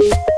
you